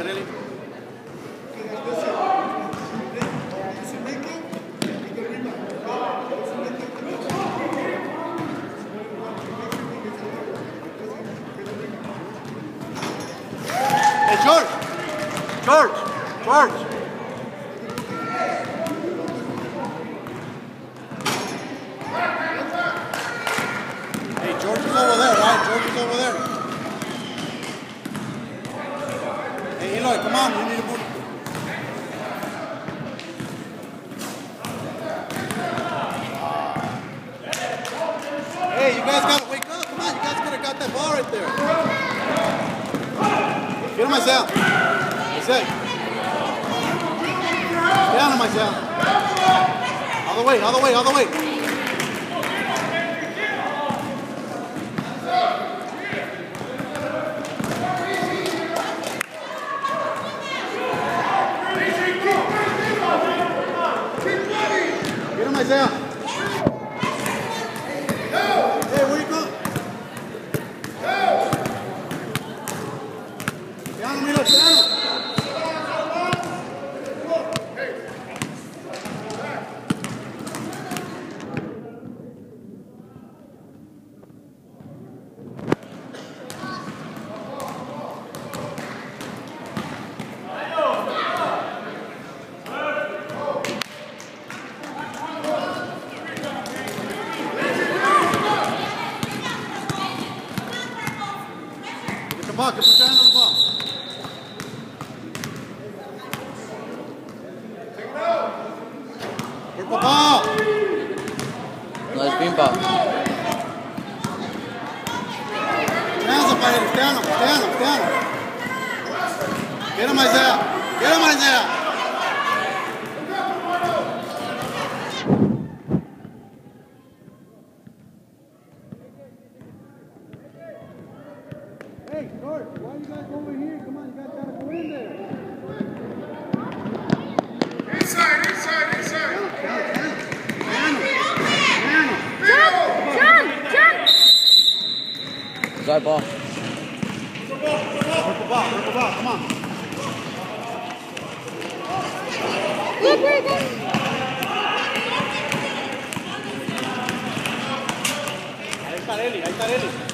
Get in there, Areli. Hey, George! George! George! Hey, George is over there, right? George is over there. Hey, come on, you need to move. Hey, you guys gotta wake up. Come on, you guys could have got that ball right there. Get him, Marcel. Marcel. Get down, Marcel. All the way, all the way, all the way. Isaiah. Get the ball, get the hand on the ball. Purple ball. Nice bean pop. Hands up, Isaiah. Piano, piano, piano. Side ball. Purple ball, purple ball, come on. Look where it goes. Ahí está Eli, ahí está Eli.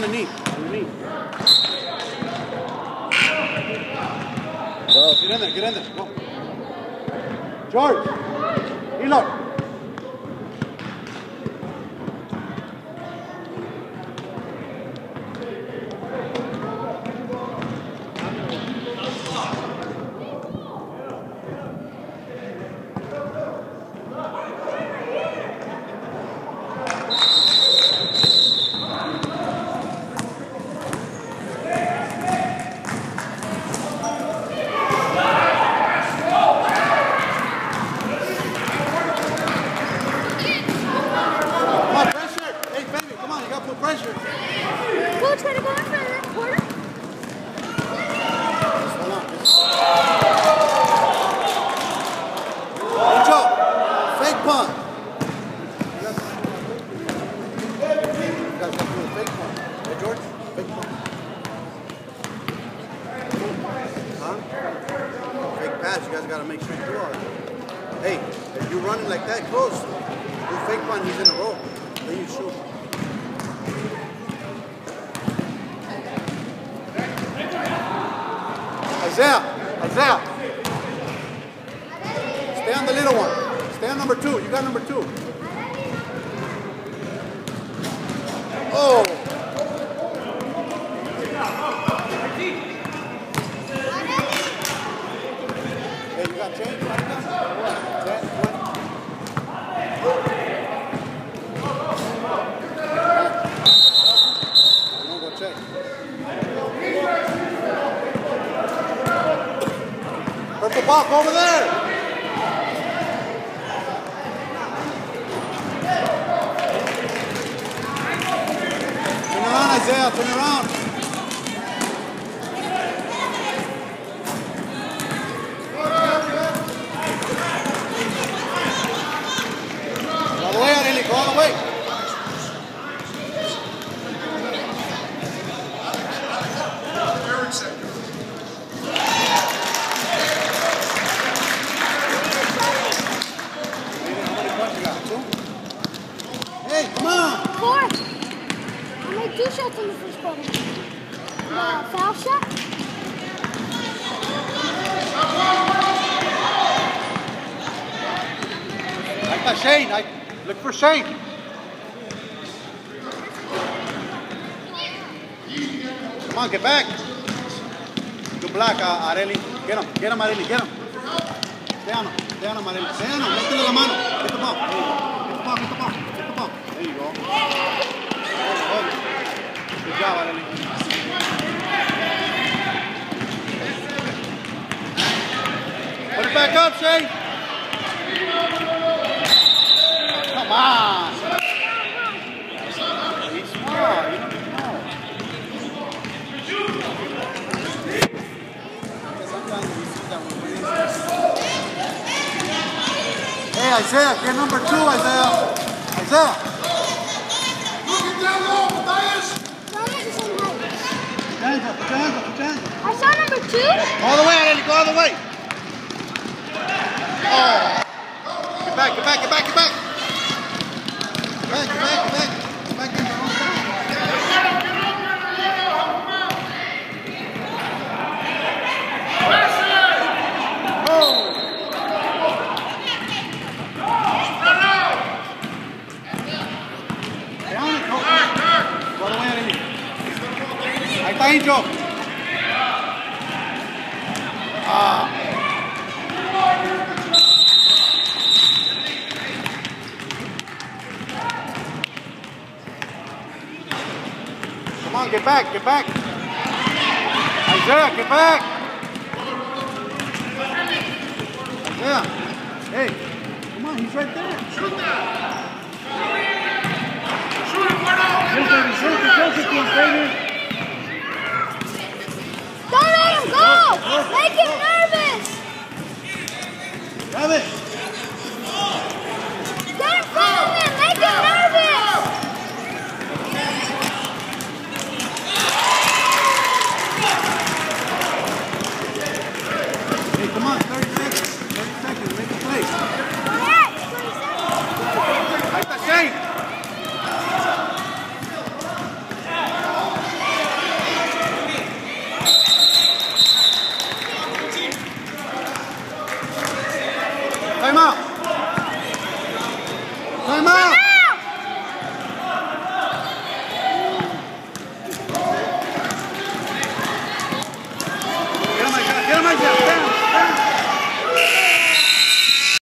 The knee. Go. Get in there. Get in there. Go. George. Hey, you're running like that close, do fake one, he's in a row. Then you shoot. Isaiah, Isaiah. Stay on the little one. Stay number two. You got number two. Oh, buck over there. Turn around, Isaiah. Turn around. Go all the way, Arely. Go all the way. Third second. How many points you got? Two? Hey, come on. Four. I made two shots in the first quarter. The foul shot. I got Shane. I look for Shane. Come on, get back. Good block, uh, Areli. Get him. Get him, Areli. Get him. Stay on him. Stay on him, Areli. Stay on him. Mano. Get the ball. Get the ball. Get the ball. Get the ball. There you go. Good job, Areli. Put it back up, Shane. Come on. He's smart. You know. Sometimes we see that Hey, Isaiah, get number two, Isaiah. Isaiah. Look it down low, Matthias. I saw number two. All the way, Arely, go all the way. Oh. Get back, get back, get back, get back. Get back, get back, get back. Get back in your own zone. Oh. Stay on it, go. Go all the way, Arely. Ahí está Incho. Come on, get back, get back. Isaiah, get back. Isaiah, hey, come on, he's right there. Shoot that. Shoot it, Gordo. Shoot, baby, shoot, shoot, shoot, shoot, baby. Don't let him go. Make him nervous. Grab it. Get in front of him. Make him nervous. Hey, come on, 30 seconds. 30 seconds, make a play. Next, 20 seconds. Ahí está Shane. Time out.